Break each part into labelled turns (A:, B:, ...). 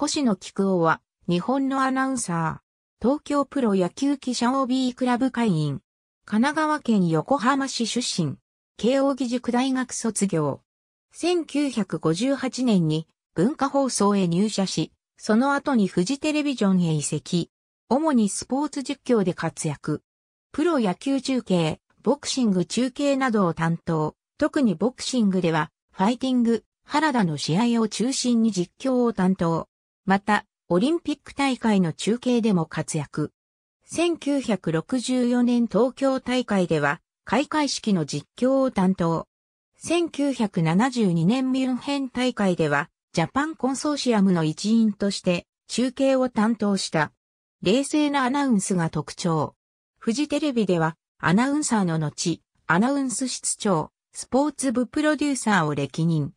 A: 越野菊夫は、日本のアナウンサー。東京プロ野球記者 OB クラブ会員。神奈川県横浜市出身。慶応義塾大学卒業。1958年に文化放送へ入社し、その後にフジテレビジョンへ移籍。主にスポーツ実況で活躍。プロ野球中継、ボクシング中継などを担当。特にボクシングでは、ファイティング、原田の試合を中心に実況を担当。また、オリンピック大会の中継でも活躍。1964年東京大会では、開会式の実況を担当。1972年ミュンヘン大会では、ジャパンコンソーシアムの一員として中継を担当した。冷静なアナウンスが特徴。フジテレビではアナウンサーの後、アナウンス室長、スポーツ部プロデューサーを歴任。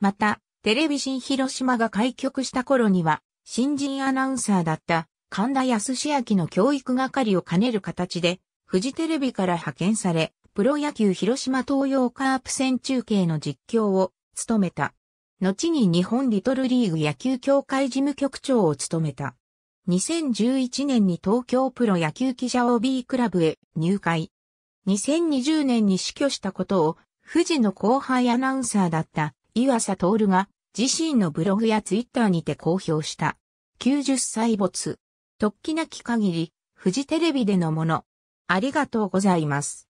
A: また、テレビ新広島が開局した頃には、新人アナウンサーだった神田康明の教育係を兼ねる形で、フジテレビから派遣され、プロ野球広島東洋カープ戦中継の実況を務めた。後に日本リトルリーグ野球協会事務局長を務めた。2011年に東京プロ野球記者 OB クラブへ入会。2020年に死去したことを、富士の後輩アナウンサーだった岩佐徹が自身のブログやツイッターにて公表した。90歳没。突起なき限り、フジテレビでのもの。ありがとうございます。